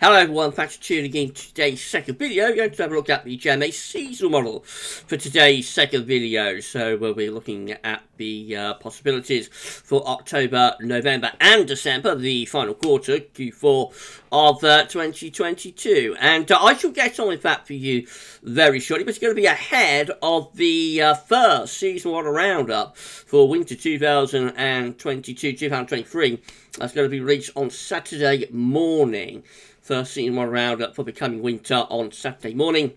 Hello everyone, thanks for tuning in to today's second video. We're going to have a look at the JMA seasonal model for today's second video. So we'll be looking at the uh, possibilities for October, November and December, the final quarter, Q4 of uh, 2022. And uh, I shall get on with that for you very shortly, but it's going to be ahead of the uh, first seasonal model roundup for winter 2022-2023. That's going to be released on Saturday morning first one roundup for becoming winter on Saturday morning.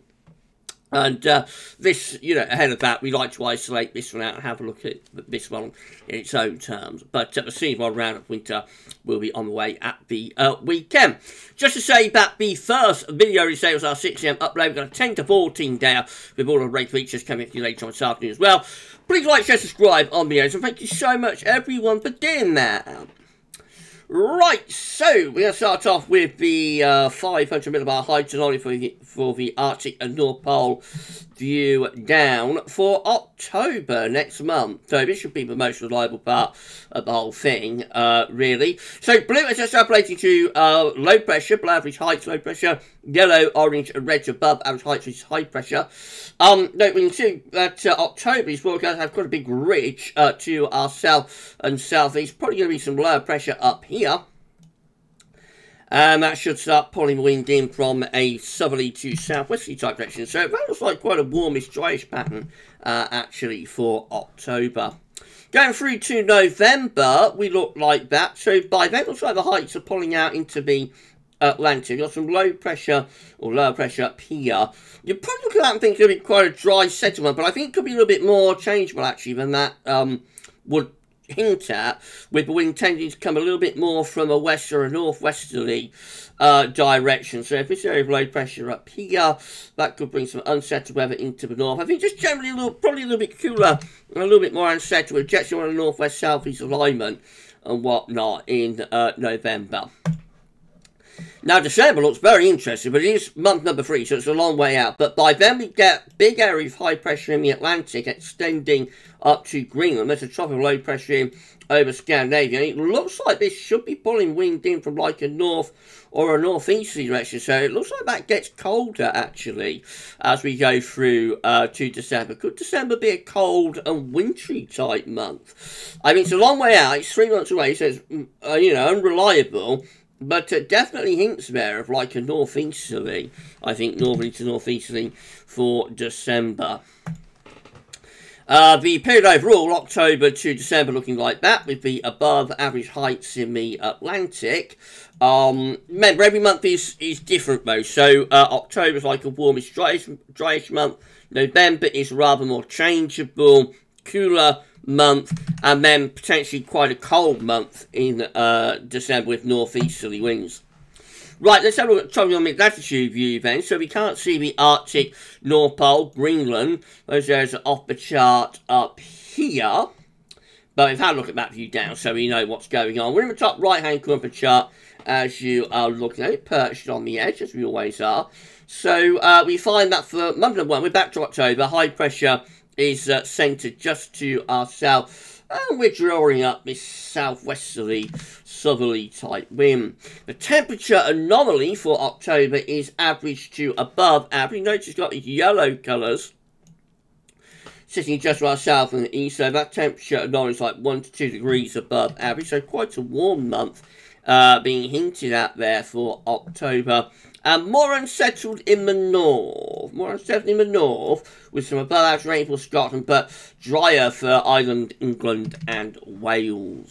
And uh, this, you know, ahead of that, we like to isolate this one out and have a look at this one in its own terms. But uh, the one round of winter will be on the way at the uh, weekend. Just to say that the first video release our 6am upload. We've got a 10 to 14 day with all the great features coming to you later on this afternoon as well. Please like, share, subscribe on videos. And thank you so much, everyone, for doing that. Right, so we're going to start off with the uh, 500 millibar height for the, for the Arctic and North Pole view down for October next month. So this should be the most reliable part of the whole thing, uh, really. So blue is just to uh, low pressure, below average height, low pressure. Yellow, orange, and red above average height, which is high pressure. Um, note we can see that uh, October is forecast to have quite a big ridge uh, to our south and southeast. Probably going to be some lower pressure up here. And that should start pulling wind in from a southerly to southwesterly type direction. So that looks like quite a warmish, dryish pattern, uh, actually, for October. Going through to November, we look like that. So by then, it looks like the heights are pulling out into the Atlantic. You've Got some low pressure or lower pressure up here. You probably look at that and think it could be quite a dry settlement, but I think it could be a little bit more changeable actually than that um, would hint with the wind tending to come a little bit more from a west or a northwesterly uh, direction. So if this area of low pressure up here, that could bring some unsettled weather into the north. I think just generally a little, probably a little bit cooler and a little bit more unsettled with jets on a northwest southeast alignment and whatnot in uh, November. Now, December looks very interesting, but it is month number three, so it's a long way out. But by then, we get big area of high pressure in the Atlantic extending up to Greenland. There's a tropical low pressure in over Scandinavia. And it looks like this should be pulling wind in from like a north or a northeasterly direction. So it looks like that gets colder, actually, as we go through uh, to December. Could December be a cold and wintry type month? I mean, it's a long way out. It's three months away, so it's, mm, uh, you know, unreliable. But uh, definitely hints there of like a northeasterly, I think northerly to northeasterly for December. Uh, the period overall, October to December, looking like that, with the above average heights in the Atlantic. Um, remember, every month is, is different though. So uh, October is like a warmish, dryish, dryish month. November is rather more changeable, cooler, month, and then potentially quite a cold month in uh, December with northeasterly winds. Right, let's have a look at tropical latitude view then. So we can't see the Arctic, North Pole, Greenland. Those areas are off the chart up here. But we've had a look at that view down so we know what's going on. We're in the top right-hand corner of the chart as you are looking at it, perched on the edge, as we always are. So uh, we find that for month number one, we're back to October, high pressure is uh, centered just to our south. And we're drawing up this southwesterly, southerly type wind. The temperature anomaly for October is average to above average. Notice it's got these yellow colours sitting just right south and east. So that temperature anomaly is like 1 to 2 degrees above average. So quite a warm month uh, being hinted at there for October. And more unsettled in the north. More unsettled in the north, with some above average rainfall for Scotland, but drier for Ireland, England, and Wales.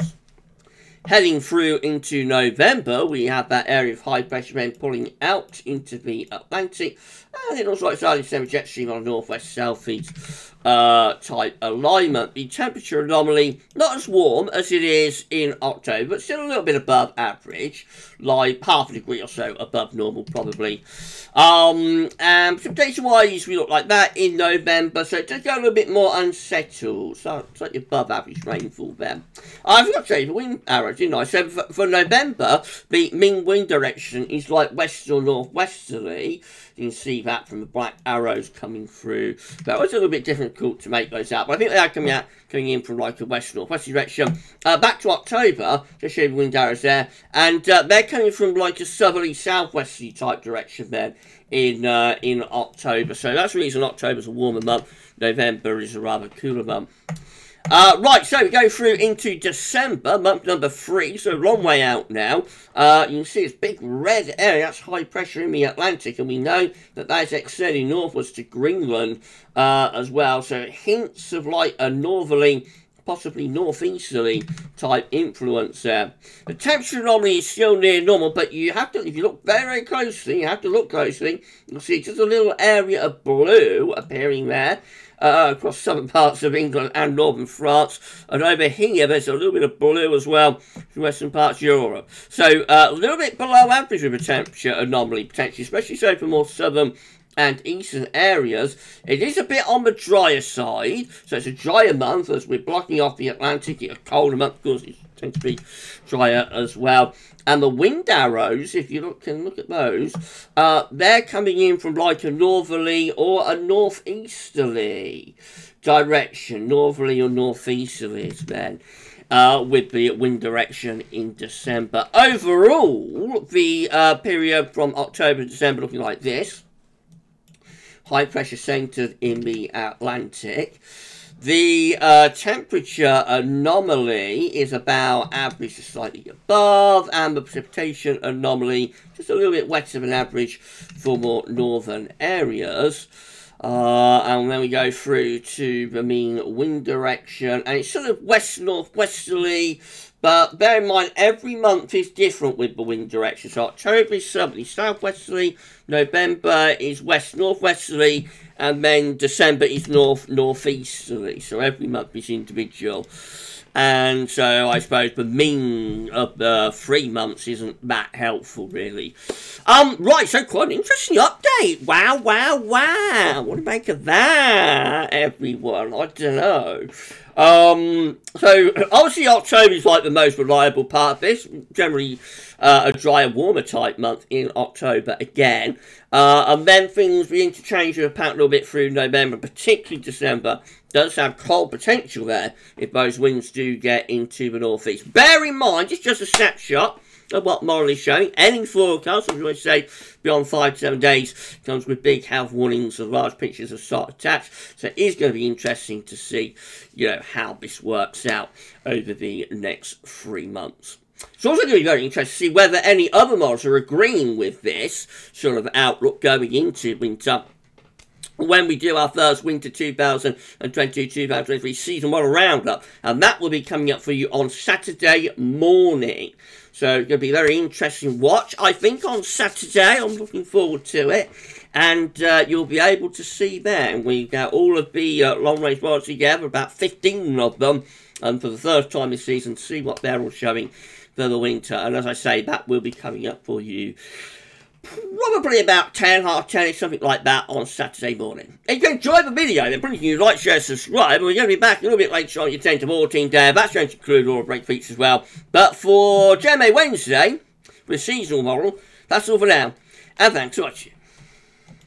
Heading through into November, we have that area of high pressure then pulling out into the Atlantic. And it looks like starting to jet stream on a northwest southeast uh, type alignment. The temperature anomaly, not as warm as it is in October, but still a little bit above average, like half a degree or so above normal probably. Um, and precipitation-wise, we look like that in November, so it does go a little bit more unsettled, so slightly above average rainfall there. I forgot to say the wind arrows, didn't I? So for, for November, the mean wind direction is like west or northwesterly. You can see that from the black arrows coming through. That was a little bit difficult to make those out. But I think they are coming out, coming in from like a west northwest direction. Uh, back to October, just show you the wind arrows there, and uh, they're coming from like a southerly southwesterly type direction then in uh, in October. So that's the reason October's a warmer month. November is a rather cooler month. Uh, right, so we go through into December, month number three, so long way out now. Uh, you can see this big red area, that's high pressure in the Atlantic, and we know that that is extending northwards to Greenland uh, as well. So hints of like a northerly, possibly northeasterly type influence there. The temperature anomaly is still near normal, but you have to, if you look very closely, you have to look closely, you'll see just a little area of blue appearing there uh, across southern parts of England and northern France. And over here, there's a little bit of blue as well in western parts of Europe. So uh, a little bit below average of a temperature anomaly, potentially, especially so for more southern and eastern areas. It is a bit on the drier side, so it's a drier month as we're blocking off the Atlantic. It's a colder month, of course, it tends to be drier as well. And the wind arrows, if you look, can look at those, uh, they're coming in from like a northerly or a northeasterly direction. Northerly or northeasterly is then. Uh, with the wind direction in December. Overall, the uh, period from October to December looking like this. High pressure centered in the Atlantic. The uh, temperature anomaly is about average to slightly above, and the precipitation anomaly just a little bit wetter than average for more northern areas. Uh, and then we go through to the mean wind direction, and it's sort of west northwesterly, but bear in mind every month is different with the wind direction. So October is southerly southwesterly, November is west northwesterly, and then December is north northeasterly. So every month is individual. And so I suppose the mean of the three months isn't that helpful, really. Um, right, so quite an interesting update. Wow, wow, wow. What do you make of that, everyone? I don't know. Um, so obviously October is like the most reliable part of this. Generally uh, a drier, warmer type month in October again. Uh, and then things begin to change a pattern a little bit through November, particularly December. Does have cold potential there if those winds do get into the northeast. Bear in mind, it's just a snapshot of what is showing. Any forecast, as we say, beyond five to seven days comes with big health warnings and large pictures of site attached. So it is going to be interesting to see, you know, how this works out over the next three months. It's also going to be very interesting to see whether any other models are agreeing with this sort of outlook going into winter when we do our first winter 2022-2023 season model roundup. And that will be coming up for you on Saturday morning. So it's going to be a very interesting watch. I think on Saturday I'm looking forward to it. And uh, you'll be able to see there we've got all of the uh, long range models together about 15 of them. And for the first time this season see what they're all showing for the winter. And as I say, that will be coming up for you probably about 10, half 10, something like that on Saturday morning. If you enjoyed the video, then please you like, share, subscribe, and we're going to be back a little bit later on your 10 to 14 day. That's going to include all the break features as well. But for JMA Wednesday, with seasonal model, that's all for now. And thanks for watching.